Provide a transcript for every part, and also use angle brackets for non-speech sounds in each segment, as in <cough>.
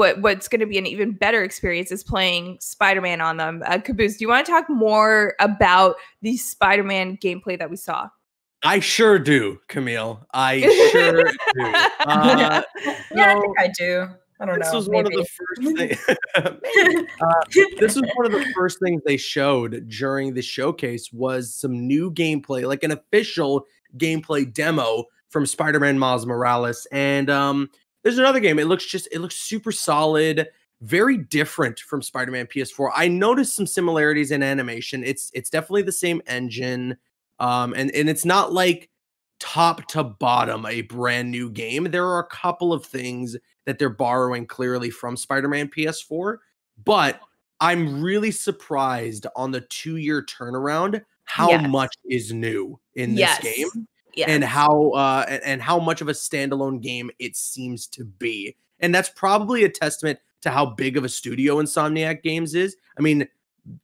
what what's going to be an even better experience is playing Spider-Man on them. Uh, Caboose, do you want to talk more about the Spider-Man gameplay that we saw? I sure do, Camille. I sure <laughs> do. Uh, yeah, I think I do. I don't this know. was one of the first things. <laughs> uh, this was one of the first things they showed during the showcase was some new gameplay, like an official gameplay demo from Spider-Man Miles Morales. And um, there's another game. It looks just it looks super solid, very different from Spider-Man PS4. I noticed some similarities in animation. It's it's definitely the same engine. Um, and and it's not like top to bottom a brand new game. There are a couple of things that they're borrowing clearly from Spider-Man PS4, but I'm really surprised on the 2-year turnaround how Yes. much is new in this Yes. game Yeah. and how uh and, how much of a standalone game it seems to be. And that's probably a testament to how big of a studio Insomniac Games is. I mean,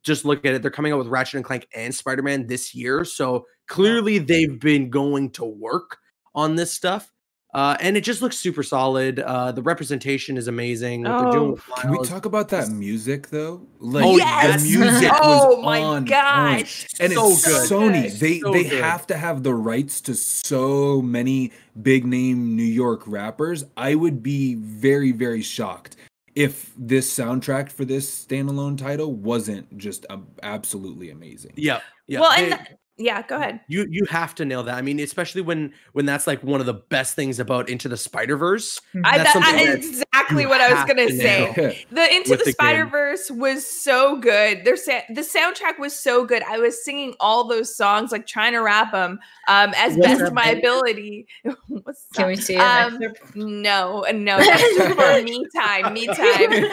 just look at it. They're coming out with Ratchet and Clank and Spider-Man this year. So clearly they've been going to work on this stuff. Uh, and it just looks super solid. Uh, the representation is amazing. What they're doing Oh. Can we talk about that music though? Like Oh, yes! the music <laughs> was Oh my on gosh. point. And So it's good. Sony. They so they good. have to have the rights to so many big name New York rappers. I would be very very shocked if this soundtrack for this standalone title wasn't just um, absolutely amazing. Yeah. Yeah. well, they- and th- yeah, go ahead. you you have to nail that. I mean, especially when when that's like one of the best things about Into the Spider Verse. I, That's that, I, exactly what I was gonna to say. <laughs> The Into the, the. Spider Verse was so good. Their sa- the soundtrack was so good. I was singing all those songs, like trying to rap them um, as What's best that of my bit? ability. <laughs> Can we see Um. No, no, that's for me time, me <laughs> time.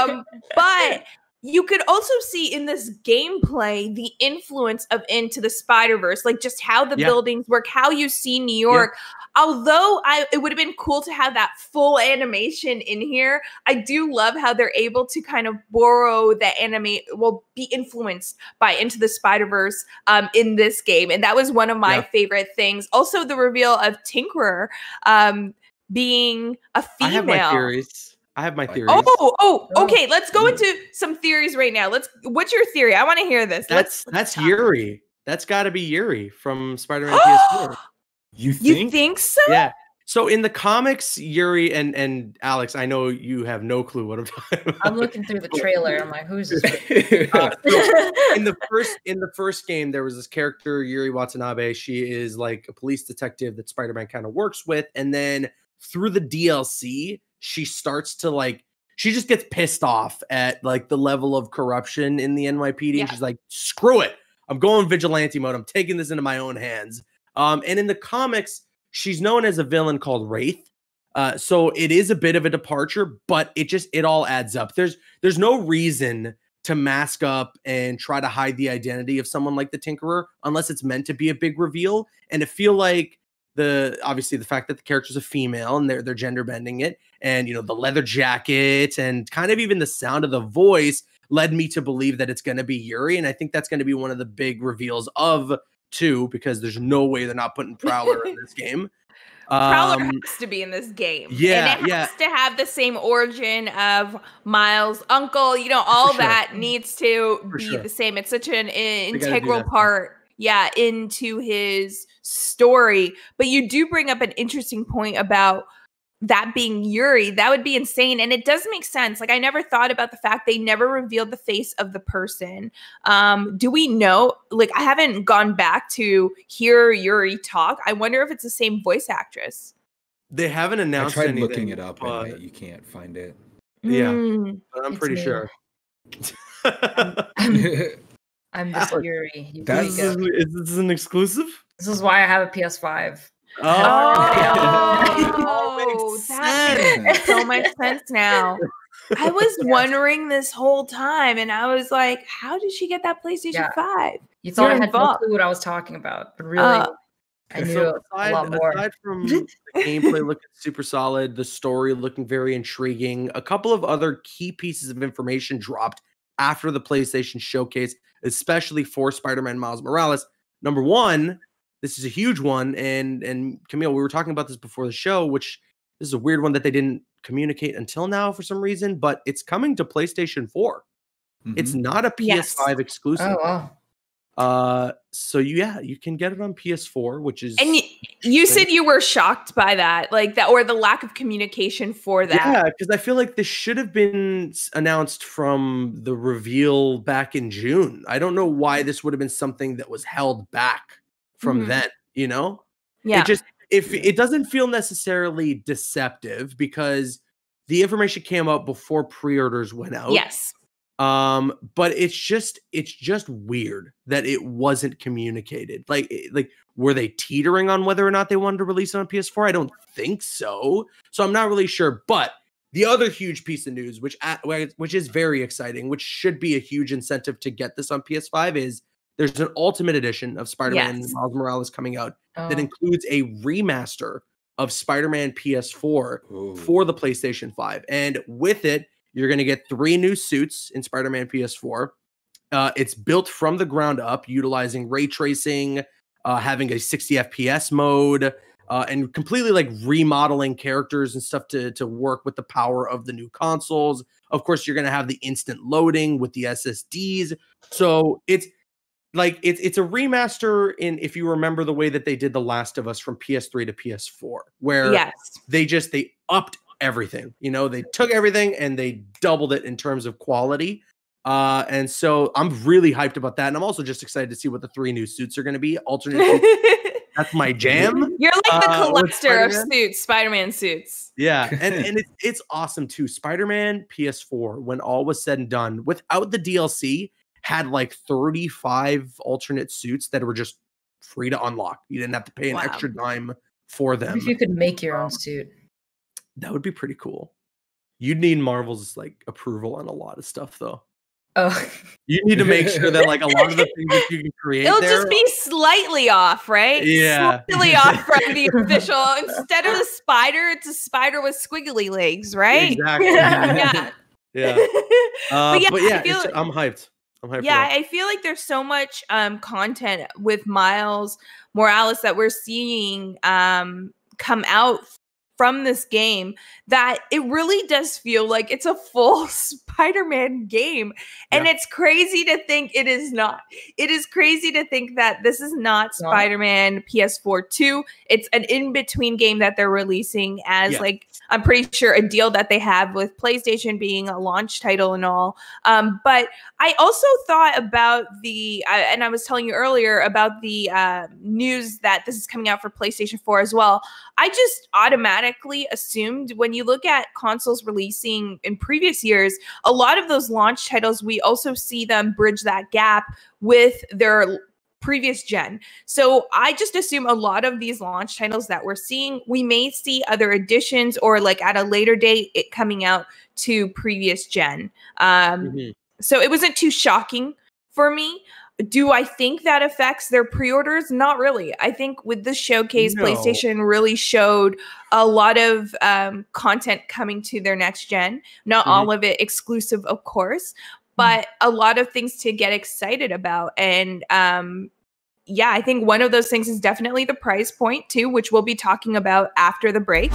Um, but you could also see in this gameplay the influence of Into the Spider Verse, like just how the Yeah. buildings work, how you see New York. Although I, it would have been cool to have that full animation in here. I do love how they're able to kind of borrow the anime, well, be influenced by Into the Spider Verse um, in this game, and that was one of my Yeah. favorite things. Also, the reveal of Tinkerer um, being a I have my female. theories. I have my theories. Oh, oh, Oh. okay. Let's go into some theories right now. Let's. What's your theory? I want to hear this. that's Let's- that's talk. Yuri. That's got to be Yuri from Spider-Man <gasps> PS4. You You think? think so? Yeah. So in the comics, Yuri and and Alex, I know you have no clue what I'm <laughs> talking about. I'm looking through the trailer. I'm like, who's this? <laughs> Uh, <laughs> in the first in the first game, there was this character Yuri Watanabe. She is like a police detective that Spider-Man kind of works with, and then through the DLC, she starts to like she just gets pissed off at like the level of corruption in the NYPD. Yeah. And she's like, "Screw it! I'm going vigilante mode. I'm taking this into my own hands." Um, and in the comics, she's known as a villain called Wraith. Uh, so it is a bit of a departure, but it just it all adds up. There's there's no reason to mask up and try to hide the identity of someone like the Tinkerer unless it's meant to be a big reveal. And to feel like the obviously the fact that the character's a female and they're they're gender bending it, and you know the leather jacket and kind of even the sound of the voice led me to believe that it's going to be Yuri, and I think that's going to be one of the big reveals of two because there's no way they're not putting Prowler in this game. <laughs> Prowler Um, has to be in this game. yeah, and it yeah. has to have the same origin of Miles' uncle. You know, all sure. that needs to For be sure. the same. It's such an integral part, yeah, into his story. But you do bring up an interesting point about that being Yuri. That would be insane, and it does make sense. Like I never thought about the fact they never revealed the face of the person. Um, do we know? Like I haven't gone back to hear Yuri talk. I wonder if it's the same voice actress. they haven't I announced tried anything, looking it up but, and you can't find it. Yeah. Mm. but I'm pretty me. sure. I'm, I'm <laughs> just Yuri. You that's- this, is, up. is this an exclusive? This is why I have a PS5. Oh, <laughs> that makes so much sense now. I was <laughs> Yeah. wondering this whole time, and I was like, "How did she get that PlayStation Yeah. Five? You thought I You're had no clue what I was talking about, but really, Uh, I knew So a lot more. aside from <laughs> the gameplay looking super solid, the story looking very intriguing, a couple of other key pieces of information dropped after the PlayStation showcase, especially for Spider-Man Miles Morales. Number one, this is a huge one, and and Camille, we were talking about this before the show, which this is a weird one that they didn't communicate until now for some reason, but it's coming to PlayStation 4. It's Mhm. not a PS5 exclusive. Oh wow. Uh, so yeah, you can get it on PS4, which is And y- you said you were shocked by that, like that, or the lack of communication for that. yeah, because I feel like this should have been announced from the reveal back in June. I don't know why this would have been something that was held back from Mhm. then. You know, Yeah. it just if it doesn't feel necessarily deceptive because the information came out before pre-orders went out. yes. um but it's just it's just weird that it wasn't communicated like like were they teetering on whether or not they wanted to release it on ps4 i don't think so so i'm not really sure but the other huge piece of news which which is very exciting which should be a huge incentive to get this on ps5 is there's an ultimate edition of spider-man Yes. miles morales coming out that Oh. includes a remaster of spider-man ps4 Oh. for the PlayStation 5. And with it, you're going to get three new suits in Spider Man PS4. Uh, it's built from the ground up, utilizing ray tracing, uh, having a 60 FPS mode, uh, and completely like remodeling characters and stuff to, to work with the power of the new consoles. Of course, you're going to have the instant loading with the SSDs. So it's like it's it's a remaster in if you remember the way that they did The Last of Us from PS3 to PS4, where Yes. they just they upped everything you know they took everything and they doubled it in terms of quality uh and so i'm really hyped about that and i'm also just excited to see what the three new suits are going to be alternate <laughs> that's my jam You're like the Uh, collector of Spider-Man? suits, Spider-Man suits. yeah <laughs> and and it's it's awesome too spider-man ps4 when all was said and done without the dlc had like 35 alternate suits that were just free to unlock you didn't have to pay an Wow. extra dime for What them if you could make your own suit. that would be pretty cool you'd need marvel's like approval on a lot of stuff though Oh. You need to make sure that like a lot of the things that you can <laughs> create It'll there. just be slightly off, right? Yeah. Slightly off from the official. Instead of a spider, it's a spider with squiggly legs, right? Exactly. <laughs> yeah. <laughs> yeah. Uh, yeah, but yeah, feel- I'm hyped. Yeah. I feel like there's so much um content with Miles Morales that we're seeing um come out from this game that it really does feel like it's a full <laughs> Spider-Man game. And Yeah. it's crazy to think it is not. It is crazy to think that this is not No. Spider-Man PS4 2. It's an in-between game that they're releasing as Yeah. like I'm pretty sure a deal that they have with PlayStation being a launch title and all. Um, but I also thought about the, uh, and I was telling you earlier about the uh, news that this is coming out for PlayStation 4 as well. I just automatically assumed when you look at consoles releasing in previous years, a lot of those launch titles, we also see them bridge that gap with their previous gen. So I just assume a lot of these launch titles that we're seeing, we may see other additions or like at a later date it coming out to previous gen. Um, Mhm. so it wasn't too shocking for me. Do I think that affects their pre-orders? Not really. I think with the showcase, No. PlayStation really showed a lot of um, content coming to their next gen. Not Mhm. all of it exclusive, of course, but a lot of things to get excited about. And um, yeah, I think one of those things is definitely the price point too, which we'll be talking about after the break.